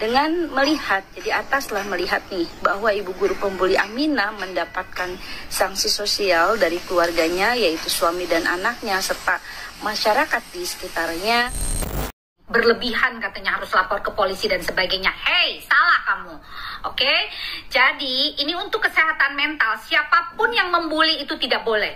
dengan melihat, jadi ataslah melihat nih bahwa ibu guru pembuli Amina mendapatkan sanksi sosial dari keluarganya yaitu suami dan anaknya serta masyarakat di sekitarnya berlebihan katanya harus lapor ke polisi dan sebagainya. Hey, salah kamu. Oke? Okay? Jadi, ini untuk kesehatan mental. Siapa pun yang membuli itu tidak boleh.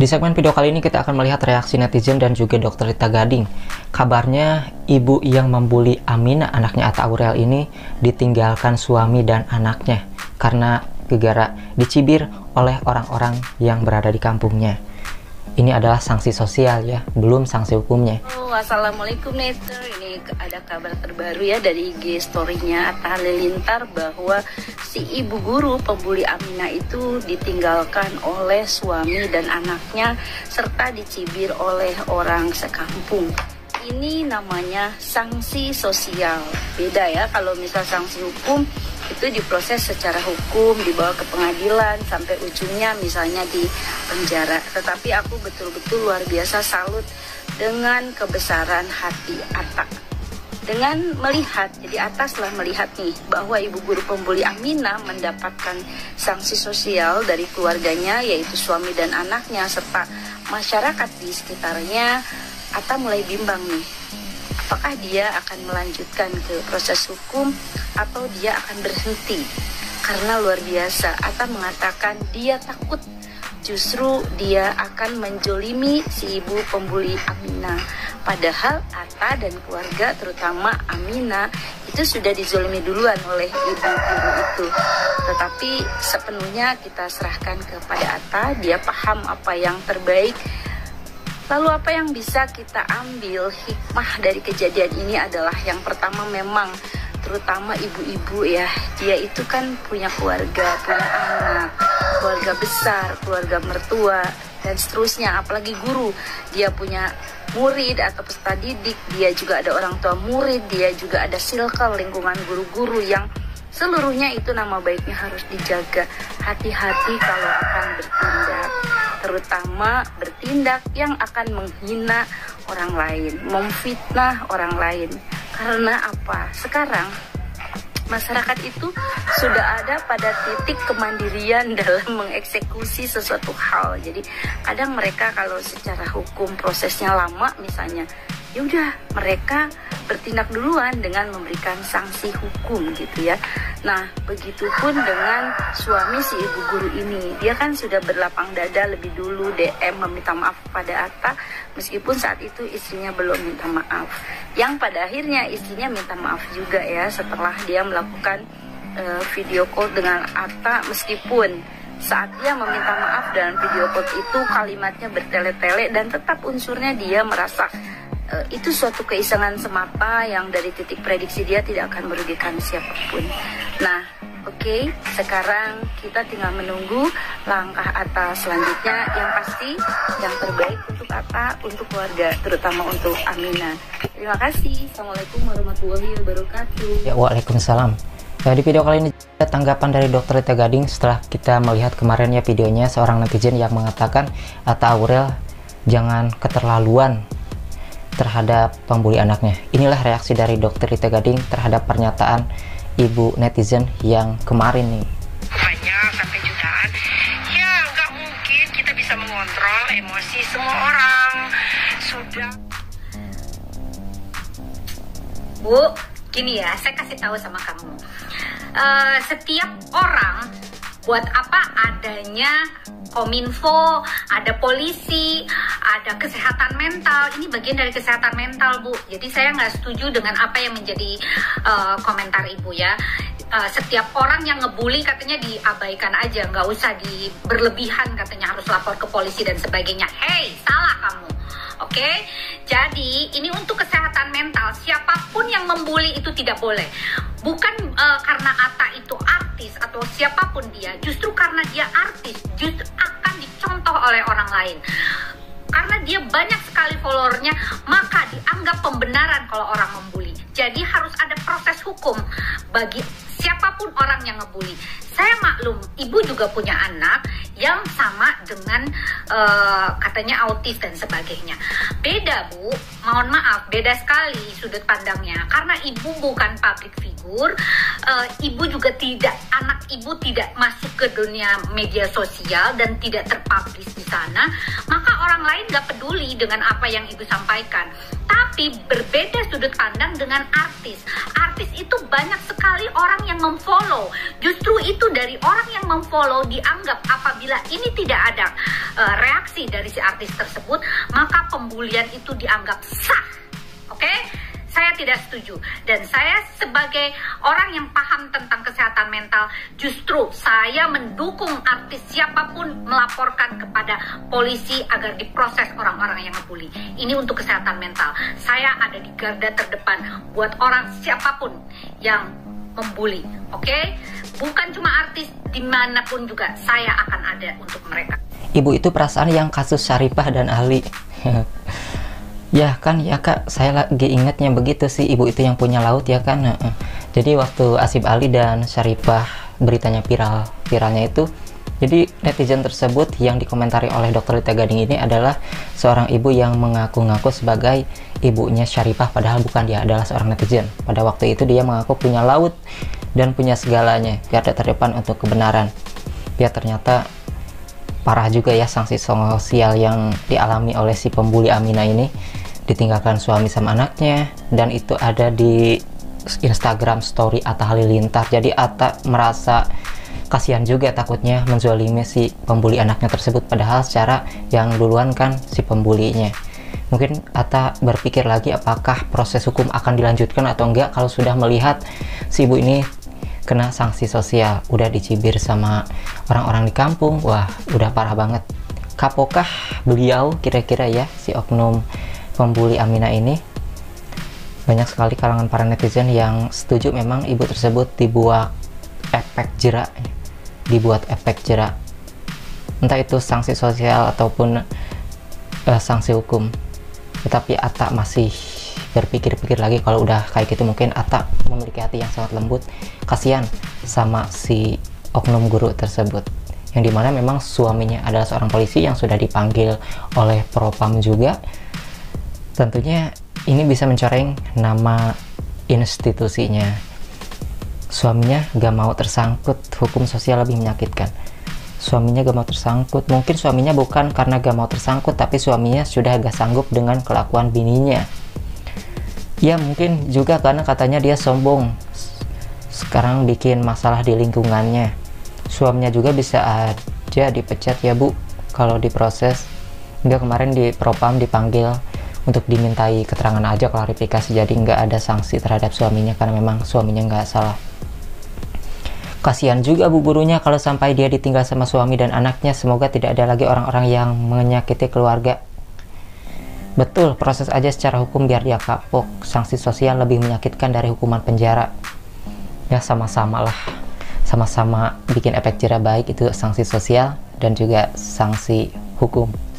Di segmen video kali ini kita akan melihat reaksi netizen dan juga dokter Rita Gading. Kabarnya ibu yang membuli Amina anaknya Atta Aurel ini ditinggalkan suami dan anaknya karena gegara dicibir oleh orang-orang yang berada di kampungnya ini adalah sanksi sosial ya, belum sanksi hukumnya. Oh, Assalamualaikum Neter, ini ada kabar terbaru ya dari IG story-nya Atta bahwa si ibu guru pembuli Amina itu ditinggalkan oleh suami dan anaknya serta dicibir oleh orang sekampung. Ini namanya sanksi sosial. Beda ya kalau misal sanksi hukum itu diproses secara hukum dibawa ke pengadilan sampai ujungnya misalnya di penjara. Tetapi aku betul-betul luar biasa salut dengan kebesaran hati Atta. Dengan melihat jadi ataslah melihat nih bahwa ibu guru pembuli Amina mendapatkan sanksi sosial dari keluarganya yaitu suami dan anaknya serta masyarakat di sekitarnya Atta mulai bimbang nih apakah dia akan melanjutkan ke proses hukum atau dia akan berhenti? Karena luar biasa Atta mengatakan dia takut. Justru dia akan menjolimi si ibu pembuli Amina. Padahal Atta dan keluarga terutama Amina itu sudah dizolimi duluan oleh ibu guru itu. Tetapi sepenuhnya kita serahkan kepada Atta. Dia paham apa yang terbaik Lalu apa yang bisa kita ambil hikmah dari kejadian ini adalah yang pertama memang terutama ibu-ibu ya. Dia itu kan punya keluarga punya anak keluarga besar keluarga mertua dan seterusnya. Apalagi guru. Dia punya murid atau peserta didik. Dia juga ada orang tua murid. Dia juga ada circle lingkungan guru-guru yang seluruhnya itu nama baiknya harus dijaga. Hati-hati kalau akan bertindak. Terutama bertindak yang akan menghina orang lain, memfitnah orang lain. Karena apa? Sekarang masyarakat itu sudah ada pada titik kemandirian dalam mengeksekusi sesuatu hal. Jadi kadang mereka kalau secara hukum prosesnya lama misalnya, ya udah mereka bertindak duluan dengan memberikan sanksi hukum gitu ya. Nah, begitupun dengan suami si ibu guru ini. Dia kan sudah berlapang dada lebih dulu DM meminta maaf pada Atta meskipun saat itu istrinya belum minta maaf. Yang pada akhirnya istrinya minta maaf juga ya setelah dia melakukan uh, video call dengan Atta meskipun saat dia meminta maaf dalam video call itu kalimatnya bertele-tele dan tetap unsurnya dia merasa uh, itu suatu keisengan semata yang dari titik prediksi dia tidak akan merugikan siapa pun. Nah, oke, okay, sekarang kita tinggal menunggu langkah atas selanjutnya yang pasti yang terbaik untuk Atta, untuk keluarga, terutama untuk Amina. Terima kasih. Assalamualaikum warahmatullahi wabarakatuh. Ya, waalaikumsalam. Nah, di video kali ini tanggapan dari dokter Rita Gading setelah kita melihat kemarinnya videonya seorang netizen yang mengatakan Atta Aurel jangan keterlaluan terhadap pembuli anaknya. Inilah reaksi dari dokter Rita Gading terhadap pernyataan ibu netizen yang kemarin nih. Banyak sampai jutaan. Ya nggak mungkin kita bisa mengontrol emosi semua orang. Sudah. Bu, gini ya, saya kasih tahu sama kamu. Uh, setiap orang buat apa adanya kominfo, ada polisi, ada kesehatan mental. Ini bagian dari kesehatan mental, Bu. Jadi saya nggak setuju dengan apa yang menjadi uh, komentar Ibu ya. Uh, setiap orang yang ngebully katanya diabaikan aja, nggak usah di berlebihan katanya harus lapor ke polisi dan sebagainya. Hey, salah kamu. Oke, okay? jadi ini untuk kesehatan mental. Siapa pun yang membuli itu tidak boleh. Bukan uh, karena Ata itu artis atau siapa pun dia, justru karena dia artis, justru akan dicontoh oleh orang lain karena dia banyak sekali followernya maka dianggap pembenaran kalau orang membuli jadi harus ada proses hukum bagi siapa pun orang yang ngebully. Saya maklum, ibu juga punya anak yang sama dengan uh, katanya autis dan sebagainya. Beda bu, mohon maaf, beda sekali sudut pandangnya. Karena ibu bukan public figure, uh, ibu juga tidak, anak ibu tidak masuk ke dunia media sosial dan tidak terpublish di sana, maka orang lain gak peduli dengan apa yang ibu sampaikan. Tapi berbeda sudut pandang dengan artis. Artis itu banyak sekali orang yang memfollow. Justru itu dari orang yang memfollow dianggap apabila ini tidak ada uh, reaksi dari si artis tersebut, maka pembulian itu dianggap sah. Oke? Okay? Saya tidak setuju dan saya sebagai orang yang paham tentang kesehatan mental justru saya mendukung artis siapa pun melaporkan kepada polisi agar diproses orang-orang yang ngebully. Ini untuk kesehatan mental. Saya ada di garda terdepan buat orang siapa pun yang membuli, oke? Okay? Bukan cuma artis, di mana pun juga saya akan ada untuk mereka. Ibu itu perasaan yang kasus Syarifah dan Ali. ya kan ya kak. Saya lagi ingatnya begitu sih ibu itu yang punya laut ya kan? Jadi waktu Asib Ali dan Syarifah beritanya viral viralnya itu jadi netizen tersebut yang dikomentari oleh dokter Rita Gading ini adalah seorang ibu yang mengaku-ngaku sebagai ibunya Syarifah padahal bukan dia adalah seorang netizen. Pada waktu itu dia mengaku punya laut dan punya segalanya biar terdepan untuk kebenaran. Ya ternyata parah juga ya sanksi sosial yang dialami oleh si pembuli Amina ini ditinggalkan suami sama anaknya dan itu ada di Instagram story Atta Halilintar. Jadi Atta merasa kasihan juga takutnya menzolimi si pembuli anaknya tersebut padahal secara yang duluan kan si pembulinya. Mungkin Atta berpikir lagi apakah proses hukum akan dilanjutkan atau enggak kalau sudah melihat si ibu ini kena sanksi sosial udah dicibir sama orang-orang di kampung wah udah parah banget. Kapokah beliau kira-kira ya si oknum pembuli Amina ini banyak sekali kalangan para netizen yang setuju memang ibu tersebut dibuat efek jerak dibuat efek jerak. Entah itu sanksi sosial ataupun uh, sanksi hukum. Tetapi Atta masih berpikir-pikir lagi kalau udah kayak gitu mungkin Atta memiliki hati yang sangat lembut. Kasihan sama si oknum guru tersebut yang di mana memang suaminya adalah seorang polisi yang sudah dipanggil oleh propam juga tentunya ini bisa mencoreng nama institusinya. Suaminya gak mau tersangkut hukum sosial lebih menyakitkan. Suaminya gak mau tersangkut mungkin suaminya bukan karena gak mau tersangkut tapi suaminya sudah gak sanggup dengan kelakuan bininya. Ya mungkin juga karena katanya dia sombong. Sekarang bikin masalah di lingkungannya. Suaminya juga bisa aja dipecat ya bu. Kalau diproses. Dia kemarin di propam dipanggil untuk dimintai keterangan aja klarifikasi. Jadi nggak ada sanksi terhadap suaminya karena memang suaminya nggak salah. Kasihan juga bu gurunya kalau sampai dia ditinggal sama suami dan anaknya. Semoga tidak ada lagi orang-orang yang menyakiti keluarga. Betul proses aja secara hukum biar dia kapok. Sanksi sosial lebih menyakitkan dari hukuman penjara. Ya sama-sama lah. Sama-sama bikin efek jerah baik itu sanksi sosial dan juga sanksi hukum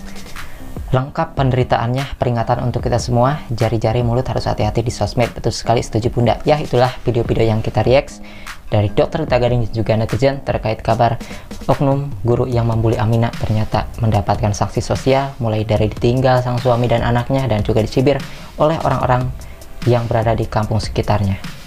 lengkap penderitaannya peringatan untuk kita semua. Jari-jari mulut harus hati-hati di sosmed. Betul sekali setuju bunda. Ya itulah video-video yang kita react dari dokter Rita Gading juga netizen terkait kabar oknum guru yang membuli Amina ternyata mendapatkan sanksi sosial mulai dari ditinggal sang suami dan anaknya dan juga dicibir oleh orang-orang yang berada di kampung sekitarnya